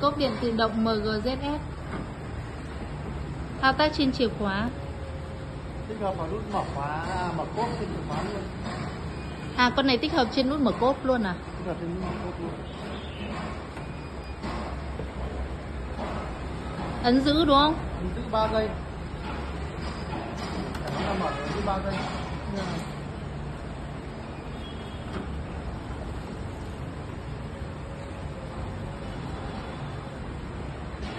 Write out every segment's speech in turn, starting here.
Cốp điện tự động MGZS Thao tác trên chìa khóa. Tích hợp vào nút mở khóa à, mở cốp trên chìa khóa luôn. À con này tích hợp trên nút mở cốp luôn à? Tích hợp trên nút mở cốp luôn. Ấn giữ đúng không? mình giữ 3 giây. Mở giữ 3 giây Rồi.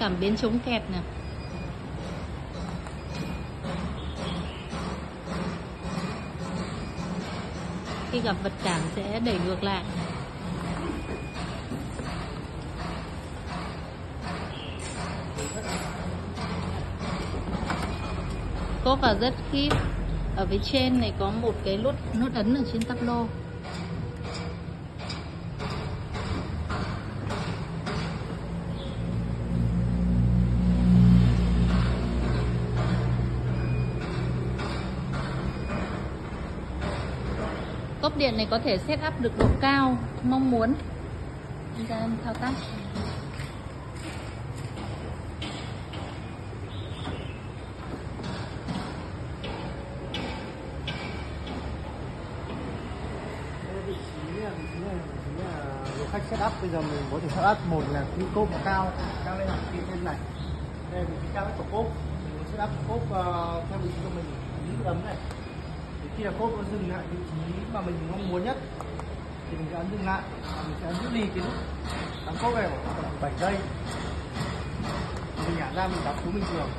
Cảm biến chống kẹt nè. Khi gặp vật cản sẽ đẩy ngược lại. Tốt và rất khít. Ở phía trên này có một cái nút nút ấn ở trên tắp lô cốc điện này có thể set up được độ cao mong muốn Bây giờ em thao tác vị trí vị trí này vị trí là khách setup bây giờ mình có thể setup một là cái cốp cao cao lên hẳn kia trên này đây là vị trí cao nhất của cốp mình muốn setup cốp uh, theo vị trí của mình giữ ấm này khi là cốp nó dừng lại vị trí mà mình mong muốn nhất, thì mình sẽ ấn dừng lại. Và mình sẽ ấn giữ đi cái nút đóng cốp này khoảng tầm 7 giây. Mình nhả ra, mình đóng xuống bình thường.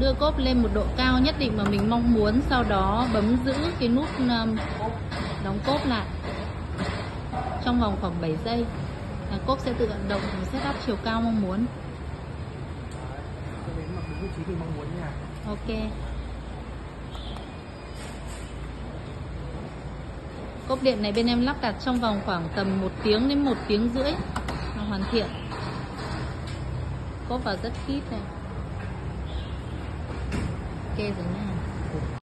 Đưa cốp lên một độ cao nhất định mà mình mong muốn, sau đó bấm giữ cái nút um, đóng cốp lại. Trong vòng khoảng 7 giây, là cốp sẽ tự động setup chiều cao mong muốn đến mặc trí mình mong muốn nha. Ok. Cốp điện này bên em lắp đặt trong vòng khoảng tầm 1 tiếng đến 1 tiếng rưỡi. Là hoàn thiện. Cốp vào rất khít này ok rồi nha.